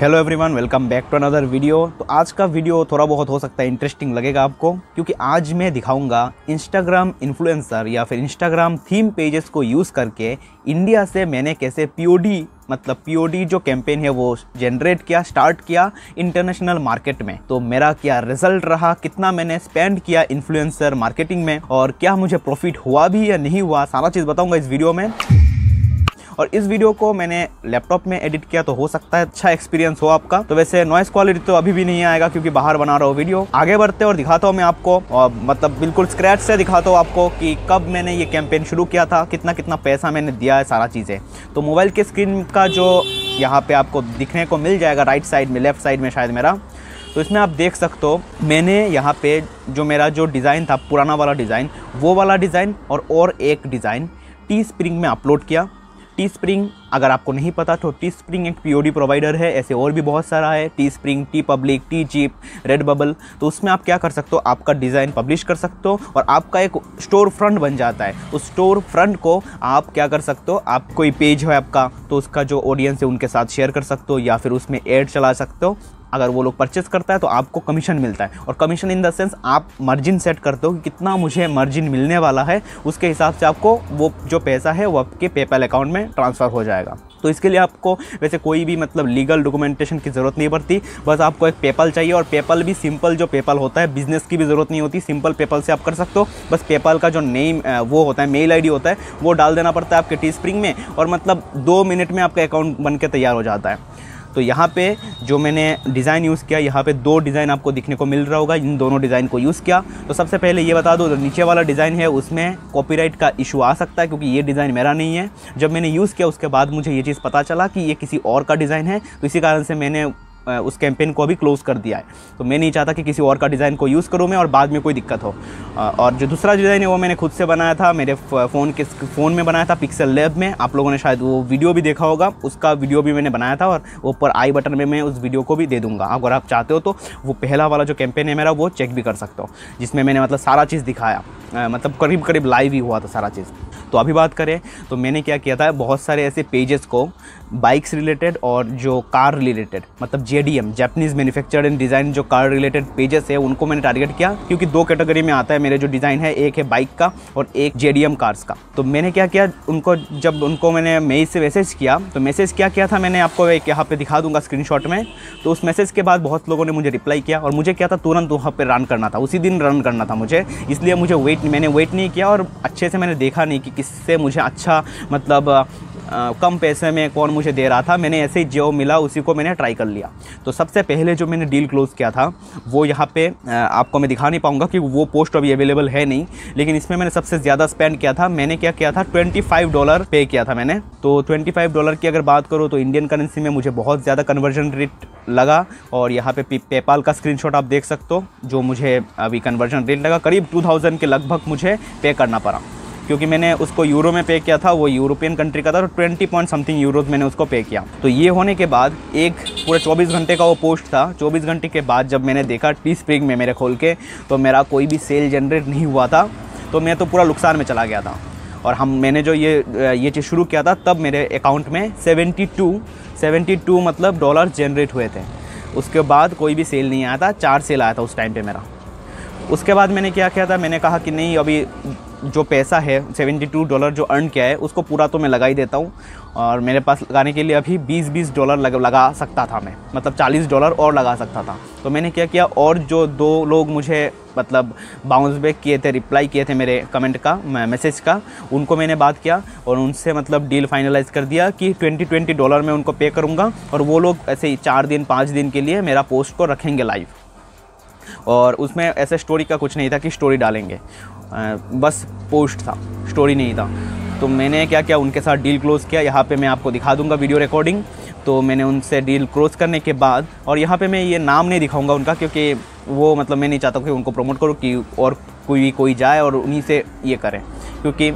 Hello everyone welcome back to another video तो आज का वीडियो थोड़ा बहुत हो सकता है इंटरेस्टिंग लगेगा आपको, क्योंकि आज मैं दिखाऊँगा इंस्टाग्राम इन्फ्लुएंसर या फिर इंस्टाग्राम थीम पेजेस को यूज़ करके इंडिया से मैंने कैसे पीओडी मतलब पीओडी जो कैंपेन है वो जनरेट किया स्टार्ट किया इंटरनेशनल मार्केट में। तो मेरा क्या रिज़ल्ट रहा, कितना मैंने स्पेंड किया इन्फ्लुएंसर मार्केटिंग में, और क्या मुझे प्रॉफिट हुआ भी या नहीं हुआ, सारा चीज़ बताऊँगा इस वीडियो में। और इस वीडियो को मैंने लैपटॉप में एडिट किया तो हो सकता है अच्छा एक्सपीरियंस हो आपका। तो वैसे नॉइस क्वालिटी तो अभी भी नहीं आएगा क्योंकि बाहर बना रहा हूँ वीडियो आगे बढ़ते और दिखाता हूँ मैं आपको, और मतलब बिल्कुल स्क्रैच से दिखाता हूँ आपको कि कब मैंने ये कैंपेन शुरू किया था, कितना कितना पैसा मैंने दिया है सारा चीज़ें। तो मोबाइल के स्क्रीन का जो यहाँ पे आपको दिखने को मिल जाएगा राइट साइड में लेफ़्ट साइड में शायद मेरा। तो इसमें आप देख सकते हो, मैंने यहाँ पे जो मेरा जो डिज़ाइन था, पुराना वाला डिज़ाइन वो वाला डिज़ाइन और और एक डिज़ाइन टी स्प्रिंग में अपलोड किया। टी स्प्रिंग अगर आपको नहीं पता तो टी स्प्रिंग एक पीओडी प्रोवाइडर है, ऐसे और भी बहुत सारा है टी स्प्रिंग टी पब्लिक टी जीप रेड बबल तो उसमें आप क्या कर सकते हो, आपका डिज़ाइन पब्लिश कर सकते हो और आपका एक स्टोर फ्रंट बन जाता है। उस स्टोर फ्रंट को आप क्या कर सकते हो, आप कोई पेज है आपका तो उसका जो ऑडियंस है उनके साथ शेयर कर सकते हो या फिर उसमें एड चला सकते हो। अगर वो लोग परचेस करता है तो आपको कमीशन मिलता है। और कमीशन इन द सेंस आप मार्जिन सेट करते हो कि कितना मुझे मार्जिन मिलने वाला है, उसके हिसाब से आपको वो जो पैसा है, वो आपके पेपल अकाउंट में ट्रांसफ़र हो जाएगा। तो इसके लिए आपको वैसे कोई भी मतलब लीगल डॉक्यूमेंटेशन की ज़रूरत नहीं पड़ती। बस आपको एक पेपल चाहिए और पेपल भी सिंपल जो पेपल होता है बिज़नेस की भी ज़रूरत नहीं होती। सिंपल पेपल से आप कर सकते हो। बस पेपल का जो नेम वो होता है मेल आईडी होता है, वो डाल देना पड़ता है आपके टी स्प्रिंग में और मतलब दो मिनट में आपका अकाउंट बन के तैयार हो जाता है। तो यहाँ पे जो मैंने डिज़ाइन यूज़ किया, यहाँ पे दो डिज़ाइन आपको दिखने को मिल रहा होगा। इन दोनों डिज़ाइन को यूज़ किया। तो सबसे पहले ये बता दो, जो नीचे वाला डिज़ाइन है, उसमें कॉपीराइट का इशू आ सकता है, क्योंकि ये डिज़ाइन मेरा नहीं है। जब मैंने यूज़ किया, उसके बाद मुझे ये चीज़ पता चला कि ये किसी और का डिज़ाइन है। तो इसी कारण से मैंने उस कैंपेन को अभी क्लोज़ कर दिया है। तो मैं नहीं चाहता कि किसी और का डिज़ाइन को यूज़ करूँ मैं और बाद में कोई दिक्कत हो। और जो दूसरा डिज़ाइन है वो मैंने खुद से बनाया था, मेरे फ़ोन के फ़ोन में बनाया था पिक्सल लैब में। आप लोगों ने शायद वो वीडियो भी देखा होगा, उसका वीडियो भी मैंने बनाया था और ऊपर आई बटन में मैं उस वीडियो को भी दे दूँगा। अगर आप चाहते हो तो वो पहला वाला जो कैंपेन है मेरा वो चेक भी कर सकते हो, जिसमें मैंने मतलब सारा चीज़ दिखाया। मतलब करीब करीब लाइव ही हुआ था सारा चीज़। तो अभी बात करें तो मैंने क्या किया था, बहुत सारे ऐसे पेजेस को बाइक्स रिलेटेड और जो कार रिलेटेड मतलब J D M Japanese manufactured and design जो कार रिलेटेड पेजेस है, उनको मैंने टारगेट किया, क्योंकि दो कैटेगरी में आता है मेरे जो डिज़ाइन है, एक है बाइक का और एक जे डी एम कार्स का। तो मैंने क्या किया, उनको जब उनको मैंने मेज से मैसेज किया तो मैसेज क्या किया था, मैंने आपको एक यहाँ पे दिखा दूँगा स्क्रीन में। तो उस मैसेज के बाद बहुत लोगों ने मुझे रिप्लाई किया और मुझे क्या था, तुरंत वहाँ पर रन करना था, उसी दिन रन करना था मुझे, इसलिए मुझे वेट मैंने वेट नहीं किया और अच्छे से मैंने देखा नहीं कि किससे मुझे अच्छा मतलब कम पैसे में कौन मुझे दे रहा था, मैंने ऐसे ही जो मिला उसी को मैंने ट्राई कर लिया। तो सबसे पहले जो मैंने डील क्लोज़ किया था, वो यहाँ पे आपको मैं दिखा नहीं पाऊँगा कि वो पोस्ट अभी अवेलेबल है नहीं, लेकिन इसमें मैंने सबसे ज़्यादा स्पेंड किया था, मैंने क्या किया था ट्वेंटी डॉलर पे किया था मैंने। तो ट्वेंटी डॉलर की अगर बात करूँ तो इंडियन करेंसी में मुझे बहुत ज़्यादा कन्वर्जन रेट लगा, और यहाँ पे पेपाल का स्क्रीनशॉट आप देख सकते हो, जो मुझे अभी कन्वर्जन रेट लगा, करीब 2000 के लगभग मुझे पे करना पड़ा। क्योंकि मैंने उसको यूरो में पे किया था, वो यूरोपियन कंट्री का था तो ट्वेंटी पॉइंट समथिंग यूरोज मैंने उसको पे किया। तो ये होने के बाद एक पूरे 24 घंटे का वो पोस्ट था। 24 घंटे के बाद जब मैंने देखा टी स्प्रिंग में मेरे खोल के तो मेरा कोई भी सेल जनरेट नहीं हुआ था। तो मैं तो पूरा नुकसान में चला गया था। और हम, मैंने जो ये ये चीज़ शुरू किया था, तब मेरे अकाउंट में सेवेंटी टू सेवेंटी टू मतलब डॉलर जनरेट हुए थे। उसके बाद कोई भी सेल नहीं आया था, चार सेल आया था उस टाइम पे मेरा। उसके बाद मैंने क्या किया था, मैंने कहा कि नहीं, अभी जो पैसा है 72 डॉलर जो अर्न किया है उसको पूरा तो मैं लगा ही देता हूँ। और मेरे पास लगाने के लिए अभी 20-20 डॉलर लग, लगा सकता था मैं। मतलब 40 डॉलर और लगा सकता था। तो मैंने क्या किया और जो दो लोग मुझे मतलब बाउंस बैक किए थे रिप्लाई किए थे मेरे कमेंट का मैसेज का उनको मैंने बात किया और उनसे मतलब डील फाइनलाइज़ कर दिया कि ट्वेंटी ट्वेंटी डॉलर में उनको पे करूँगा। और वो लोग ऐसे ही चार दिन पाँच दिन के लिए मेरा पोस्ट को रखेंगे लाइव और उसमें ऐसे स्टोरी का कुछ नहीं था कि स्टोरी डालेंगे। बस पोस्ट था स्टोरी नहीं था। तो मैंने क्या किया, उनके साथ डील क्लोज़ किया। यहाँ पे मैं आपको दिखा दूँगा वीडियो रिकॉर्डिंग तो मैंने उनसे डील क्लोज करने के बाद, और यहाँ पे मैं ये नाम नहीं दिखाऊँगा उनका, क्योंकि वो मतलब मैं नहीं चाहता कि उनको प्रमोट करूँ, कि और कोई भी कोई जाए और उन्हीं से ये करें। क्योंकि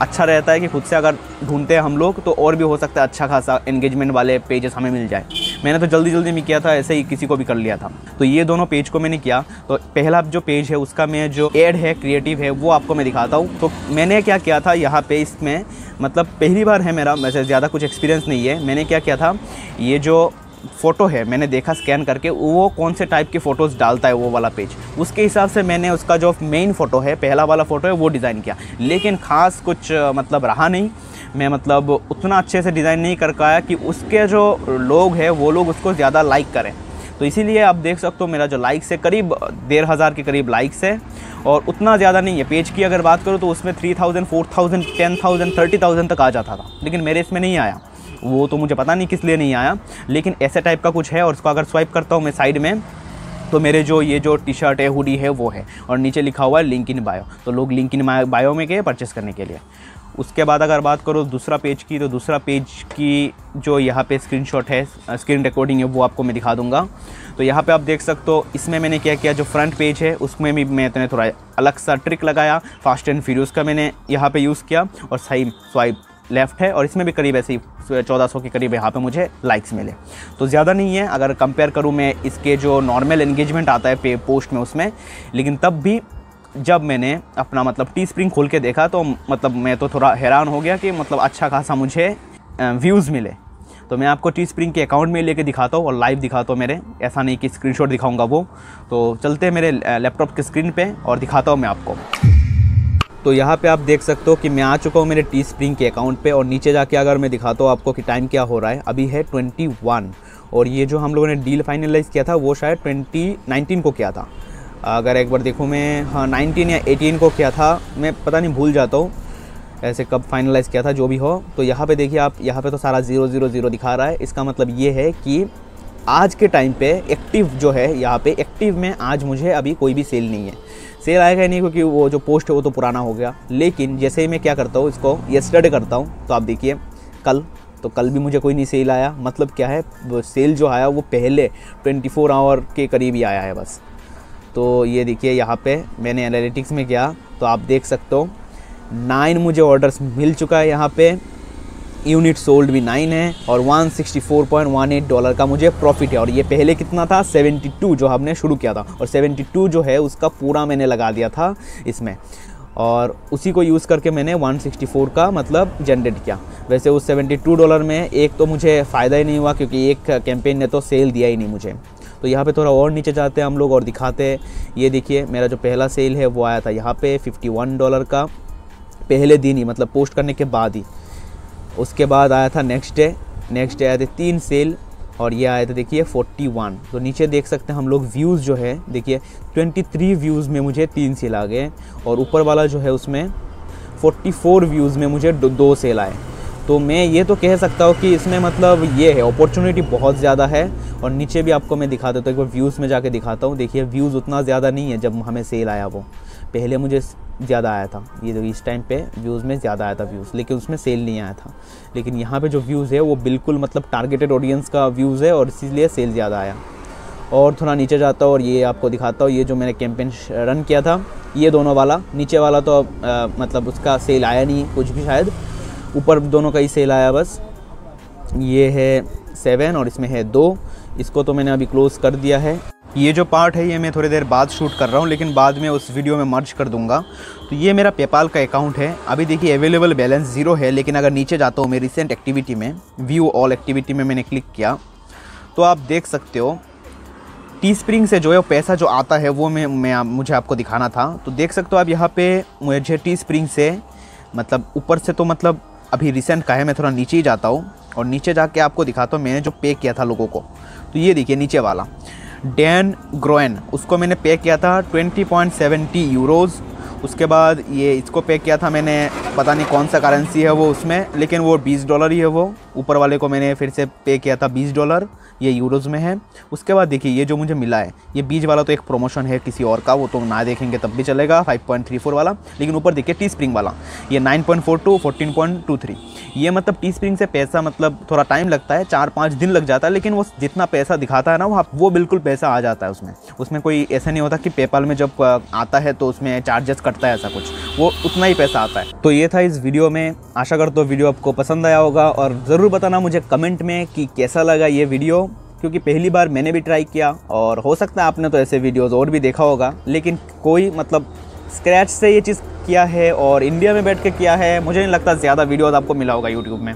अच्छा रहता है कि खुद से अगर ढूंढते हैं हम लोग तो और भी हो सकता है अच्छा खासा एंगेजमेंट वाले पेजेस हमें मिल जाए। मैंने तो जल्दी जल्दी में किया था, ऐसे ही किसी को भी कर लिया था। तो ये दोनों पेज को मैंने किया। तो पहला जो पेज है, उसका मैं जो एड है क्रिएटिव है, वो आपको मैं दिखाता हूँ। तो मैंने क्या किया था यहाँ पे इसमें मतलब पहली बार है मेरा, वैसे ज़्यादा कुछ एक्सपीरियंस नहीं है। मैंने क्या किया था, ये जो फ़ोटो है, मैंने देखा स्कैन करके, वो कौन से टाइप की फ़ोटोज़ डालता है वो वाला पेज उसके हिसाब से मैंने उसका जो मेन फ़ोटो है, पहला वाला फ़ोटो है, वो डिज़ाइन किया। लेकिन ख़ास कुछ मतलब रहा नहीं। मैं मतलब उतना अच्छे से डिज़ाइन नहीं कर पाया कि उसके जो लोग हैं, वो लोग उसको ज़्यादा लाइक करें। तो इसीलिए आप देख सकते हो मेरा जो लाइक्स है, करीब डेढ़ हज़ार के करीब लाइक्स है। और उतना ज़्यादा नहीं है पेज की अगर बात करूँ तो उसमें three thousand four thousand ten thousand thirty thousand तक आ जाता था। लेकिन मेरे इसमें नहीं आया। वो तो मुझे पता नहीं किस लिए नहीं आया, लेकिन ऐसे टाइप का कुछ है और उसको अगर स्वाइप करता हूँ मैं साइड में तो मेरे जो ये जो टी शर्ट है हुडी है, वो है। और नीचे लिखा हुआ है लिंक इन बायो तो लोग लिंक इन बायो में गए परचेस करने के लिए। उसके बाद अगर बात करो दूसरा पेज की तो दूसरा पेज की जो यहाँ पे स्क्रीनशॉट है स्क्रीन रिकॉर्डिंग है, वो आपको मैं दिखा दूँगा। तो यहाँ पे आप देख सकते हो, इसमें मैंने क्या किया, जो फ्रंट पेज है, उसमें भी मैं मैंने थोड़ा अलग सा ट्रिक लगाया फास्ट एंड फ्यूरियस का मैंने यहाँ पर यूज़ किया, और सही स्वाइप लेफ़्ट है, और इसमें भी करीब ऐसे ही चौदह सौ के करीब यहाँ पे मुझे लाइक्स मिले। तो ज़्यादा नहीं है, अगर कंपेयर करूँ मैं इसके जो नॉर्मल एंगेजमेंट आता है पे पोस्ट में उसमें, लेकिन तब भी जब मैंने अपना मतलब टी स्प्रिंग खोल के देखा तो मतलब मैं तो थोड़ा हैरान हो गया कि मतलब अच्छा खासा मुझे व्यूज़ मिले। तो मैं आपको टी स्प्रिंग के अकाउंट में लेके दिखाता हूँ और लाइव दिखाता हूँ मेरे। ऐसा नहीं कि स्क्रीनशॉट दिखाऊँगा वो। तो चलते हैं मेरे लैपटॉप के स्क्रीन पे और दिखाता हूँ मैं आपको। तो यहाँ पे आप देख सकते हो कि मैं आ चुका हूँ मेरे टी स्प्रिंग के अकाउंट पे और नीचे जाके अगर मैं दिखाता हूँ आपको कि टाइम क्या हो रहा है। अभी है 21 और ये जो हम लोगों ने डील फाइनलाइज़ किया था, वो शायद 2019 को किया था। अगर एक बार देखूँ मैं हाँ 19 या 18 को किया था, मैं पता नहीं, भूल जाता हूँ। ऐसे कब फाइनलाइज़ किया था, जो भी हो। तो यहाँ पे देखिए आप, यहाँ पे तो सारा ज़ीरो ज़ीरो ज़ीरो दिखा रहा है। इसका मतलब ये है कि आज के टाइम पे एक्टिव जो है, यहाँ पे एक्टिव में आज मुझे अभी कोई भी सेल नहीं है। सेल आएगा ही नहीं, क्योंकि वो जो पोस्ट है, वो तो पुराना हो गया। लेकिन जैसे ही मैं क्या करता हूँ, इसको येस्टरडे करता हूँ तो आप देखिए, कल तो कल भी मुझे कोई नहीं सेल आया। मतलब क्या है सेल जो आया, वो पहले 24 आवर के करीब ही आया है बस। तो ये देखिए, यहाँ पे मैंने एनालिटिक्स में किया तो आप देख सकते हो नाइन मुझे ऑर्डर्स मिल चुका है यहाँ पे। यूनिट सोल्ड भी नाइन है और 164.18 डॉलर का मुझे प्रॉफिट है। और ये पहले कितना था? 72 जो हमने शुरू किया था। और 72 जो है, उसका पूरा मैंने लगा दिया था इसमें। और उसी को यूज़ करके मैंने 164 का मतलब जनरेट किया। वैसे उस 72 डॉलर में एक तो मुझे फ़ायदा ही नहीं हुआ, क्योंकि एक कैंपेन ने तो सेल दिया ही नहीं मुझे। तो यहाँ पे थोड़ा और नीचे जाते हैं हम लोग और दिखाते हैं। ये देखिए मेरा जो पहला सेल है वो आया था यहाँ पे 51 डॉलर का पहले दिन ही मतलब पोस्ट करने के बाद ही। उसके बाद आया था नेक्स्ट डे नेक्स्ट डे आए थे तीन सेल और ये आए थे देखिए 41 तो नीचे देख सकते हैं हम लोग व्यूज़ जो है देखिए 23 व्यूज़ में मुझे तीन सेल आ गए और ऊपर वाला जो है उसमें 44 व्यूज़ में मुझे दो, दो सेल आए। तो मैं ये तो कह सकता हूँ कि इसमें मतलब ये है अपॉर्चुनिटी बहुत ज़्यादा है। और नीचे भी आपको मैं दिखा देता हूँ एक बार व्यूज़ में जाके दिखाता हूँ। देखिए व्यूज़ उतना ज़्यादा नहीं है जब हमें सेल आया वो। पहले मुझे ज़्यादा आया था। ये जो इस टाइम पे व्यूज़ में ज़्यादा आया था व्यूज़ लेकिन उसमें सेल नहीं आया था। लेकिन यहाँ पे जो व्यूज़ है, वो बिल्कुल मतलब टारगेटेड ऑडियंस का व्यूज़ है और इसीलिए सेल ज़्यादा आया। और थोड़ा नीचे जाता हूँ और ये आपको दिखाता हूँ, ये जो मैंने कैंपेन रन किया था, ये दोनों वाला। नीचे वाला तो मतलब उसका सेल आया नहीं, कुछ भी शायद। ऊपर दोनों का ही सेल आया बस। ये है सेवन और इसमें है दो। इसको तो मैंने अभी क्लोज़ कर दिया है। ये जो पार्ट है, ये मैं थोड़ी देर बाद शूट कर रहा हूँ, लेकिन बाद में उस वीडियो में मर्ज कर दूँगा। तो ये मेरा पेपाल का अकाउंट है। अभी देखिए अवेलेबल बैलेंस ज़ीरो है, लेकिन अगर नीचे जाता हूँ मैं रिसेंट एक्टिविटी में व्यू ऑल एक्टिविटी में मैंने क्लिक किया। तो आप देख सकते हो टी स्प्रिंग से जो है पैसा जो आता है, वो मैं मैं मुझे आपको दिखाना था। तो देख सकते हो आप यहाँ पे, मुझे टी स्प्रिंग से मतलब ऊपर से तो मतलब अभी रिसेंट का है मैं थोड़ा नीचे ही जाता हूँ और नीचे जाके आपको दिखाता हूँ मैंने जो पे किया था लोगों को। तो ये देखिए नीचे वाला। डैन ग्रोएन उसको मैंने पे किया था 20.70 यूरोज़ उसके बाद ये इसको पे किया था मैंने, पता नहीं कौन सा करेंसी है वो उसमें, लेकिन वो 20 डॉलर ही है वो। ऊपर वाले को मैंने फिर से पे किया था 20 डॉलर ये यूरोज़ में है। उसके बाद देखिए, ये जो मुझे मिला है, ये बीज वाला तो एक प्रमोशन है किसी और का, वो तो ना देखेंगे तब भी चलेगा 5.34 वाला। लेकिन ऊपर देखिए टी स्प्रिंग वाला, ये 9.42 14.23 ये मतलब टी स्प्रिंग से पैसा मतलब थोड़ा टाइम लगता है चार पाँच दिन लग जाता है, लेकिन वो जितना पैसा दिखाता है ना वो वो बिल्कुल पैसा आ जाता है उसमें। उसमें कोई ऐसा नहीं होता कि पेपाल में जब आता है तो उसमें चार्जेस कटता है ऐसा कुछ। वो उतना ही पैसा आता है। तो ये था इस वीडियो में। आशा करता हूँ वीडियो आपको पसंद आया होगा और ज़रूर बताना मुझे कमेंट में कि कैसा लगा ये वीडियो क्योंकि पहली बार मैंने भी ट्राई किया और हो सकता है आपने तो ऐसे वीडियोस और भी देखा होगा, लेकिन कोई मतलब स्क्रैच से ये चीज़ किया है और इंडिया में बैठ के किया है। मुझे नहीं लगता ज़्यादा वीडियोज़ आपको मिला होगा यूट्यूब में।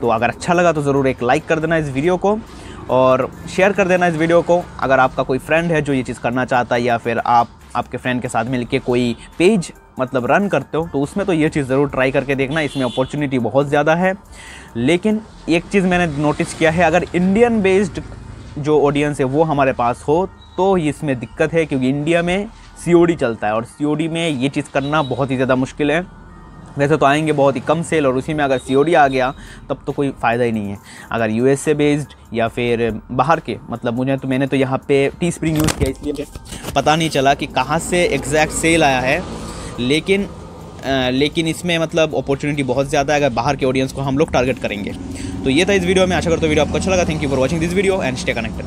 तो अगर अच्छा लगा तो ज़रूर एक लाइक कर देना इस वीडियो को और शेयर कर देना इस वीडियो को। अगर आपका कोई फ्रेंड है जो ये चीज़ करना चाहता है या फिर आप, आपके फ्रेंड के साथ मिलके कोई पेज मतलब रन करते हो तो उसमें तो ये चीज़ ज़रूर ट्राई करके देखना। इसमें अपॉर्चुनिटी बहुत ज़्यादा है। लेकिन एक चीज़ मैंने नोटिस किया है, अगर इंडियन बेस्ड जो ऑडियंस है वो हमारे पास हो तो इसमें दिक्कत है क्योंकि इंडिया में सीओडी चलता है और सीओडी में ये चीज़ करना बहुत ही ज़्यादा मुश्किल है। वैसे तो आएँगे बहुत ही कम सेल और उसी में अगर सीओडी आ गया तब तो कोई फ़ायदा ही नहीं है। अगर यू से बेस्ड या फिर बाहर के मतलब मुझे तो मैंने तो यहाँ पे टी स्प्रिंग यूज़ किया इसलिए पता नहीं चला कि कहाँ से एग्जैक्ट सेल आया है। लेकिन आ, लेकिन इसमें मतलब अपॉर्चुनिटी बहुत ज़्यादा है अगर बाहर के ऑडियंस को हम लोग टारगेट करेंगे। तो ये था इस वीडियो में आशा करता हूँ वीडियो आपको अच्छा लगा। Thank you for watching this video and stay connected